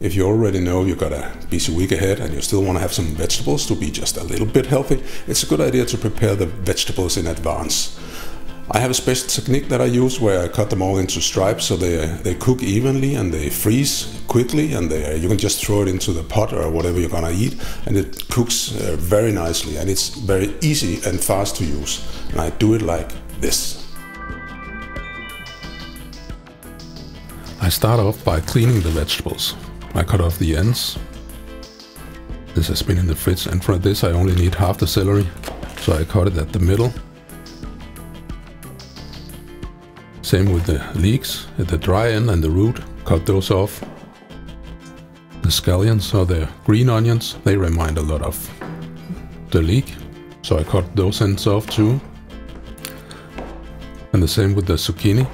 If you already know you've got a busy week ahead and you still want to have some vegetables to be just a little bit healthy, it's a good idea to prepare the vegetables in advance. I have a special technique that I use where I cut them all into stripes so they, they cook evenly and they freeze quickly and they, you can just throw it into the pot or whatever you're gonna eat and it cooks uh, very nicely and it's very easy and fast to use. And I do it like this. I start off by cleaning the vegetables. I cut off the ends. This has been in the fridge and for this I only need half the celery, so I cut it at the middle Same with the leeks, at the dry end and the root, cut those off. The scallions or the green onions, they remind a lot of the leek, so I cut those ends off too. And the same with the zucchini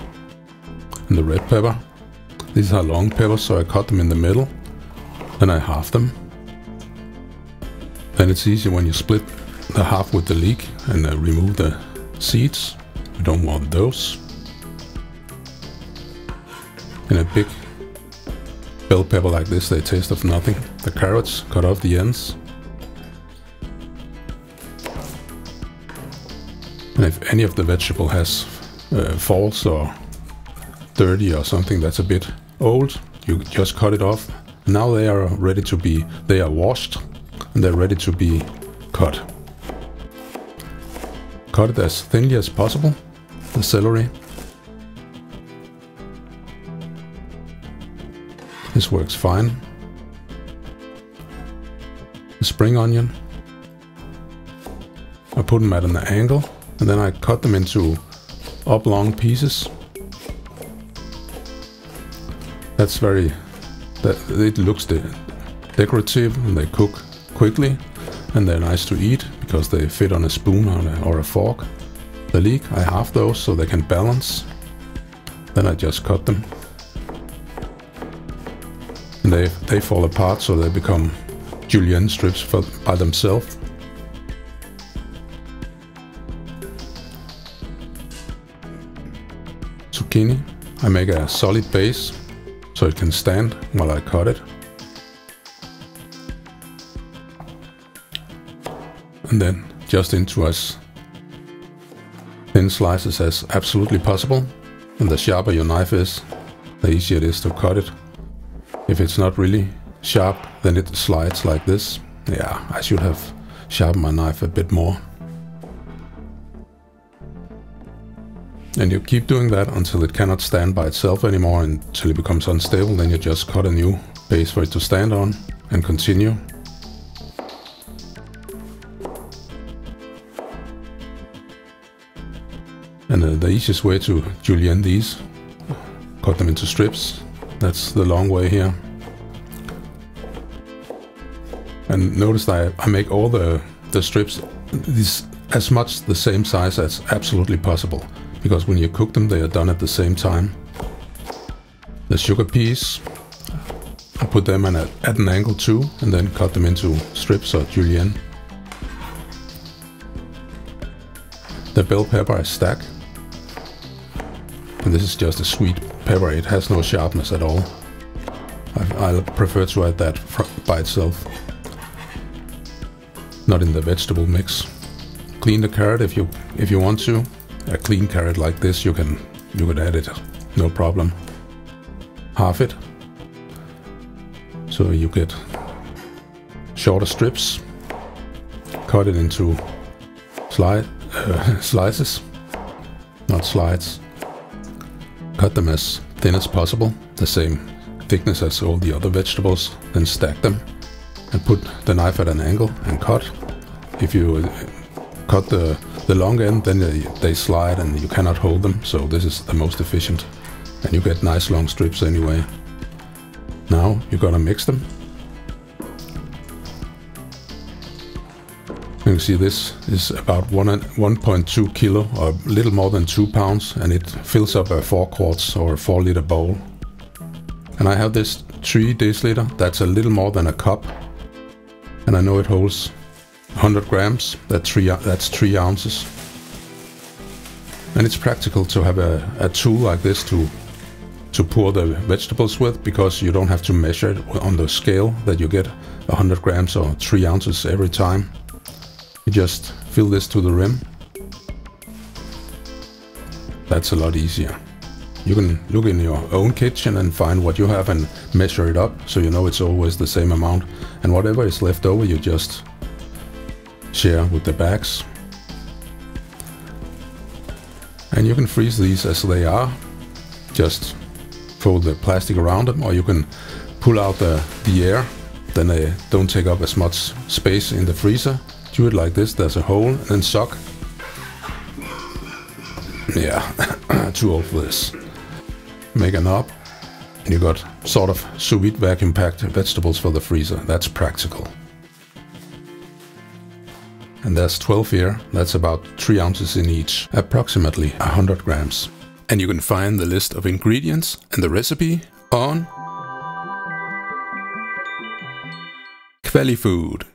and the red pepper. These are long peppers, so I cut them in the middle. Then I half them. Then it's easy when you split the half with the leek and uh, remove the seeds. We don't want those in a big bell pepper like this, they taste of nothing. The carrots, cut off the ends. And if any of the vegetable has uh, faults or dirty or something that's a bit old, you just cut it off. Now they are ready to be, they are washed and they're ready to be cut. Cut it as thinly as possible, the celery. This works fine. The spring onion. I put them at an angle and then I cut them into oblong pieces. That's very, that it looks de decorative and they cook quickly and they're nice to eat because they fit on a spoon or a, or a fork. The leek, I half those so they can balance. Then I just cut them and they, they fall apart so they become julienne strips for, by themselves. Zucchini, I make a solid base so it can stand while I cut it. And then just into as thin slices as absolutely possible. And the sharper your knife is, the easier it is to cut it. If it's not really sharp, then it slides like this. Yeah, I should have sharpened my knife a bit more. And you keep doing that until it cannot stand by itself anymore, until it becomes unstable, then you just cut a new base for it to stand on and continue. And uh, the easiest way to julienne these, cut them into strips, that's the long way here. And notice that I, make all the, the strips this, as much the same size as absolutely possible. Because when you cook them, they are done at the same time. The sugar peas, I put them a, at an angle too, and then cut them into strips or julienne. The bell pepper I stack. And this is just a sweet pepper, it has no sharpness at all. I, I prefer to add that by itself, not in the vegetable mix. Clean the carrot if you if you want to. A clean carrot like this, you can you can add it, no problem. Half it, so you get shorter strips. Cut it into sli uh, slices, not slides. Cut them as thin as possible, the same thickness as all the other vegetables, then stack them and put the knife at an angle and cut. If you cut the, the long end, then they, they slide and you cannot hold them, so this is the most efficient. And you get nice long strips anyway. Now you gotta mix them You can see this is about 1.2 kilo or a little more than 2 pounds and it fills up a 4 quarts or a 4 liter bowl. And I have this 3 deciliter, that's a little more than a cup. And I know it holds 100 grams, that's 3, that's 3 ounces. And it's practical to have a, a tool like this to to pour the vegetables with because you don't have to measure it on the scale that you get 100 grams or 3 ounces every time. You just fill this to the rim. That's a lot easier. You can look in your own kitchen and find what you have and measure it up so you know it's always the same amount. And whatever is left over, you just share with the bags. And you can freeze these as they are. Just fold the plastic around them or you can pull out the, the air. Then they don't take up as much space in the freezer. Do it like this, there's a hole and then suck. Yeah, too old for this. Make a knob and you got sort of sous vide vacuum packed vegetables for the freezer. That's practical. And there's 12 here, that's about 3 ounces in each, approximately 100 grams. And you can find the list of ingredients and the recipe on Kvalifood.